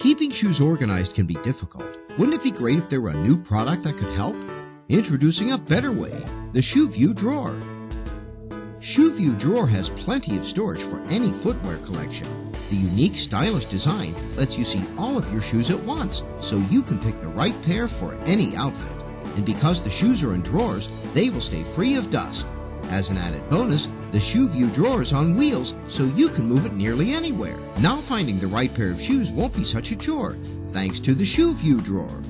Keeping shoes organized can be difficult. Wouldn't it be great if there were a new product that could help? Introducing a better way, the Shoe View Drawer. Shoe View Drawer has plenty of storage for any footwear collection. The unique stylish design lets you see all of your shoes at once, so you can pick the right pair for any outfit. And because the shoes are in drawers, they will stay free of dust. As an added bonus, the Shoe View drawer is on wheels, so you can move it nearly anywhere. Now finding the right pair of shoes won't be such a chore, thanks to the Shoe View drawer.